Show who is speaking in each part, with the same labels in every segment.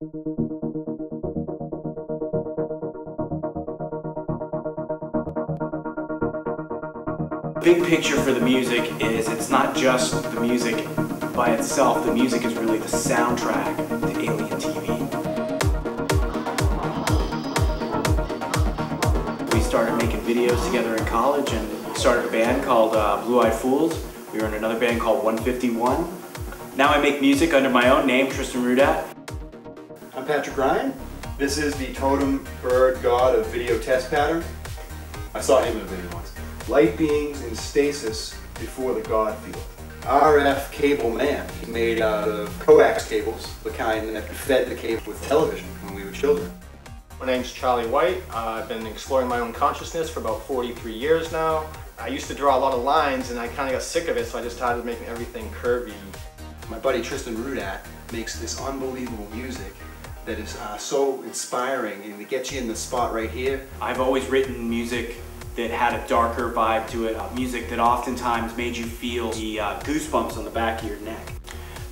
Speaker 1: Big picture for the music is it's not just the music by itself, the music is really the soundtrack to Alien TV. We started making videos together in college and started a band called uh, Blue Eyed Fools. We were in another band called 151. Now I make music under my own name, Tristan Rudat.
Speaker 2: Patrick Ryan. This is the totem bird god of video test pattern. I saw him in a video once. Light beings in stasis before the god field. RF cable man. He made out of coax cables, the kind that fed the cable with television when we were children.
Speaker 3: My name's Charlie White. Uh, I've been exploring my own consciousness for about 43 years now. I used to draw a lot of lines and I kind of got sick of it, so I just started making everything curvy.
Speaker 2: My buddy Tristan Rudat makes this unbelievable music that is uh, so inspiring and it gets you in the spot right here.
Speaker 1: I've always written music that had a darker vibe to it, uh, music that oftentimes made you feel the uh, goosebumps on the back of your neck.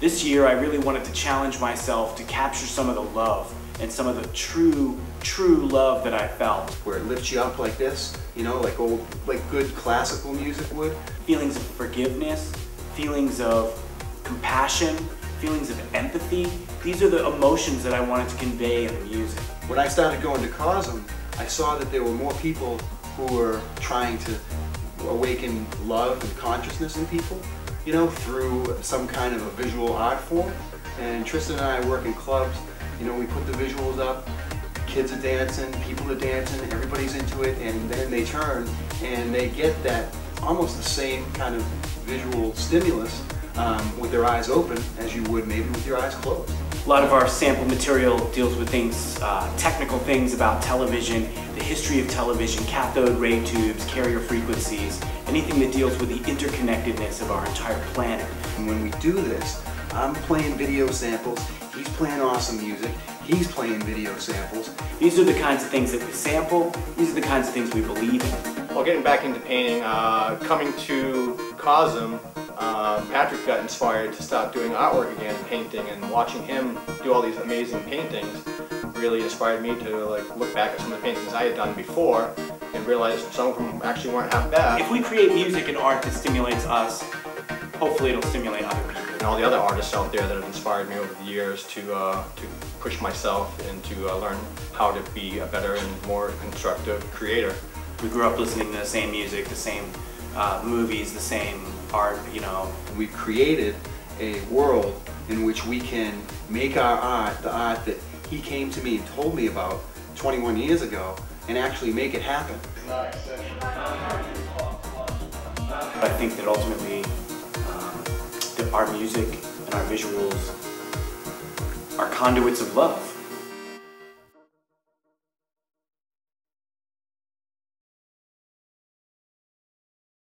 Speaker 1: This year I really wanted to challenge myself to capture some of the love and some of the true, true love that I felt.
Speaker 2: Where it lifts you up like this, you know, like old, like good classical music would.
Speaker 1: Feelings of forgiveness, feelings of compassion, feelings of empathy. These are the emotions that I wanted to convey in the music.
Speaker 2: When I started going to Cosm, I saw that there were more people who were trying to awaken love and consciousness in people, you know, through some kind of a visual art form. And Tristan and I work in clubs, you know, we put the visuals up, kids are dancing, people are dancing, everybody's into it, and then they turn and they get that almost the same kind of visual stimulus um, with their eyes open as you would maybe with your eyes closed.
Speaker 1: A lot of our sample material deals with things, uh, technical things about television, the history of television, cathode ray tubes, carrier frequencies, anything that deals with the interconnectedness of our entire planet.
Speaker 2: And when we do this, I'm playing video samples, he's playing awesome music, he's playing video samples.
Speaker 1: These are the kinds of things that we sample, these are the kinds of things we believe in.
Speaker 3: Well, getting back into painting, uh, coming to Cosm, um, Patrick got inspired to stop doing artwork again, and painting, and watching him do all these amazing paintings really inspired me to like look back at some of the paintings I had done before and realize some of them actually weren't half bad.
Speaker 1: If we create music and art that stimulates us, hopefully it'll stimulate other people.
Speaker 3: And all the other artists out there that have inspired me over the years to, uh, to push myself and to uh, learn how to be a better and more constructive creator.
Speaker 1: We grew up listening to the same music, the same uh, movies, the same art, you know.
Speaker 2: We've created a world in which we can make our art, the art that he came to me and told me about 21 years ago, and actually make it happen.
Speaker 1: I think that ultimately um, that our music and our visuals are conduits of love.